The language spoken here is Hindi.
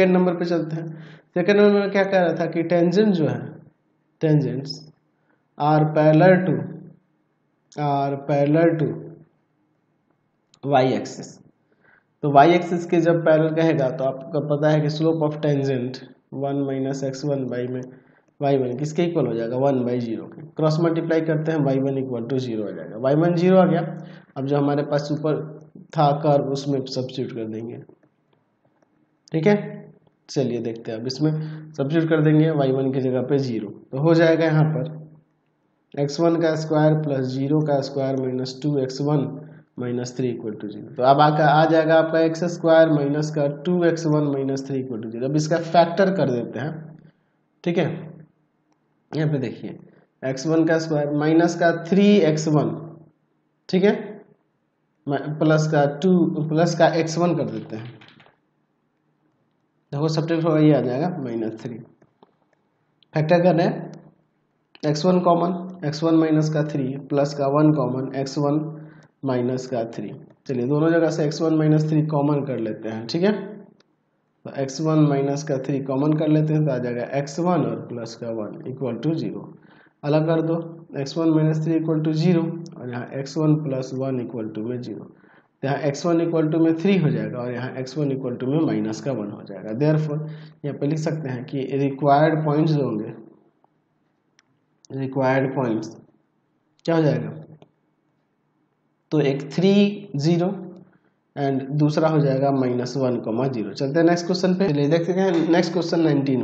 सेकेंड नंबर पे चलते हैं। सेकेंड नंबर में क्या कह रहा था कि टेंजेंट जो है tangents are parallel to are parallel to Y axis तो वाई एक्सिस के जब पैरेलल कहेगा तो आपको पता है कि slope of tangent one minus X one by में वाई वन किसके इक्वल हो जाएगा? वन बाई ज़ीरो के। क्रॉस मल्टीप्लाई करते हैं Y one equal to zero आ जाएगा। वाई वन ज़ीरो आ गया। अब जो हमारे पास ऊपर था कर उसमें सब्सिट्यूट कर देंगे। ठीक है? चलिए देखते हैं। अब इसमें सब्सिट्यूट कर देंगे वाई वन की जगह पे ज़ीरो तो हो जाएगा यहाँ पर एक्स वन का स्क्वायर प्लस ज़ीरो का square minus two X one minus three equal to zero तो अब आका आ जाएगा आपका एक्स स्क्वायर माइनस का two X one minus three equal to zero अब इसका फैक्टर कर देते हैं। ठीक है? यहाँ पे देखिए। एक्स वन का स्क्वायर माइनस का थ्री एक्स वन ठीक है? प्लस का टू प्लस का एक्स वन कर देते हैं। देखो सब्जेक्ट होगा, ये आ जाएगा माइनस थ्री फैक्टर कर रहे हैं X one common X one minus का थ्री प्लस का one common X one minus का थ्री चलिए, दोनों जगह से X one minus three common कर लेते हैं, ठीक है? तो एक्स वन माइनस का थ्री कॉमन कर लेते हैं तो आ जाएगा एक्स वन और प्लस का वन इक्वल टू ज़ीरो अलग कर दो X one minus three equal to zero और यहाँ X one plus one equal to में ज़ीरो तो यहाँ एक्स वन इक्वल टू में थ्री हो जाएगा और यहाँ एक्स वन इक्वल टू में माइनस का वन हो जाएगा। देयर फोर यहाँ पे लिख सकते हैं कि रिक्वायर्ड पॉइंट्स जो होंगे रिक्वायर्ड पॉइंट्स क्या हो जाएगा? तो एक थ्री ज़ीरो एंड दूसरा हो जाएगा माइनस वन कॉमा ज़ीरो चलते हैं नेक्स्ट क्वेश्चन पे। चलिए देखते हैं नेक्स्ट क्वेश्चन नाइनटीन